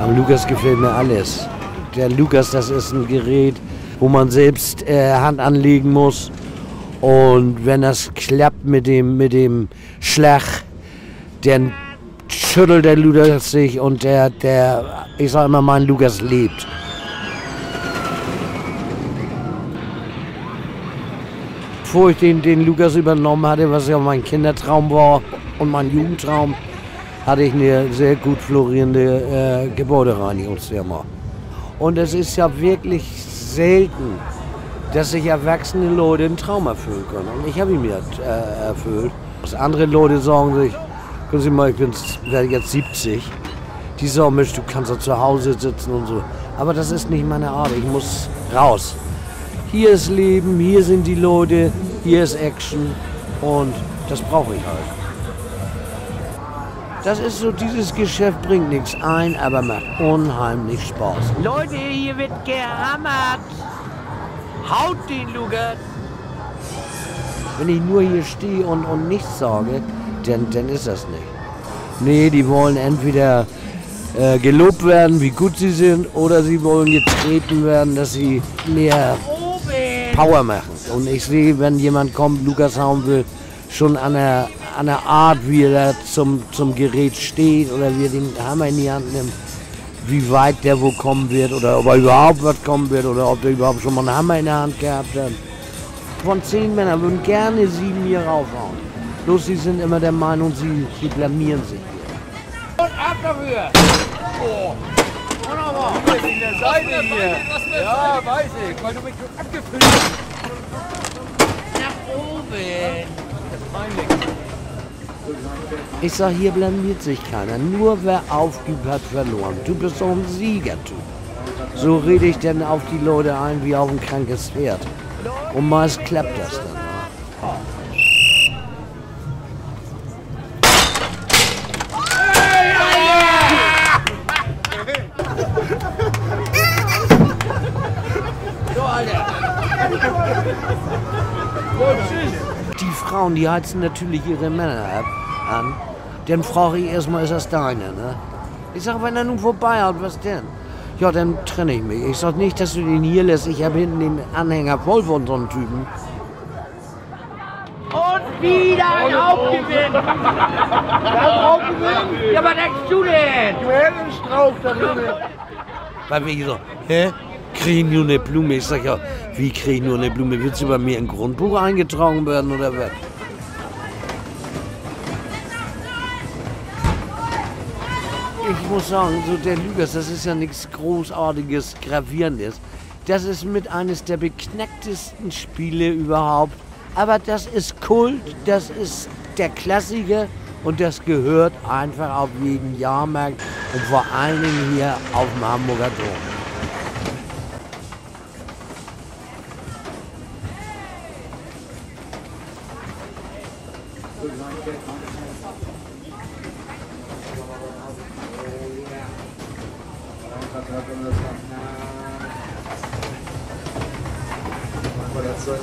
Am Lukas gefällt mir alles. Der Lukas, das ist ein Gerät, wo man selbst äh, Hand anlegen muss. Und wenn das klappt mit dem, mit dem Schlag, dann schüttelt der Lukas sich und der, der, ich sag immer, mein Lukas lebt. Bevor ich den, den Lukas übernommen hatte, was ja mein Kindertraum war und mein Jugendtraum, hatte ich eine sehr gut florierende äh, Gebäudereinigungsfirma. Und es ist ja wirklich selten, dass sich erwachsene Leute einen Traum erfüllen können. Und ich habe ihn mir äh, erfüllt. Andere Leute sagen sich, können Sie mal, ich bin, werde jetzt 70. Die sagen, Mensch, du kannst doch zu Hause sitzen und so. Aber das ist nicht meine Art. Ich muss raus. Hier ist Leben, hier sind die Leute, hier ist Action und das brauche ich halt. Das ist so, dieses Geschäft bringt nichts ein, aber macht unheimlich Spaß. Leute, hier wird gehammert. Haut den Lugat. Wenn ich nur hier stehe und, und nichts sage, dann, dann ist das nicht. Nee, die wollen entweder äh, gelobt werden, wie gut sie sind, oder sie wollen getreten werden, dass sie mehr Power machen. Und ich sehe, wenn jemand kommt, Lukas hauen will, schon an der, an der Art, wie er zum, zum Gerät steht oder wie er den Hammer in die Hand nimmt, wie weit der wo kommen wird oder ob er überhaupt was kommen wird oder ob der überhaupt schon mal einen Hammer in der Hand gehabt hat. Von zehn Männern würden gerne sieben hier raufhauen. Bloß sie sind immer der Meinung, sie, sie blamieren sich. Und ab dafür. Oh. Wunderbar. in der Seite hier. Ja, weiß ich, weil du mich abgefüllt hast. Nach oben. Ich sag, hier blamiert sich keiner. Nur wer aufgibt, hat verloren. Du bist so ein Siegertyp. So rede ich denn auf die Leute ein wie auf ein krankes Pferd. Und meist klappt das dann. So, Alter. Die Frauen, die heizen natürlich ihre Männer ab, an. Dann frage ich erstmal, ist das deine, ne? Ich sag, wenn er nun vorbei hat, was denn? Ja, dann trenne ich mich. Ich sag nicht, dass du den hier lässt. Ich habe hinten den Anhänger voll von so einem Typen. Und wieder ein Aufgewinn. Ja, was denkst du denn? Du hättest drauf da drin. Weil wir so, hä? Krieg nur eine Blume. Ich sag ja, wie krieg ich nur eine Blume? Willst du bei mir im Grundbuch eingetragen werden oder was? Ich muss sagen, so der Lügers, das ist ja nichts Großartiges, Gravierendes. Das ist mit eines der beknacktesten Spiele überhaupt. Aber das ist Kult, das ist der Klassiker und das gehört einfach auf jeden Jahrmarkt und vor allen Dingen hier auf dem Hamburger Dom. Coração.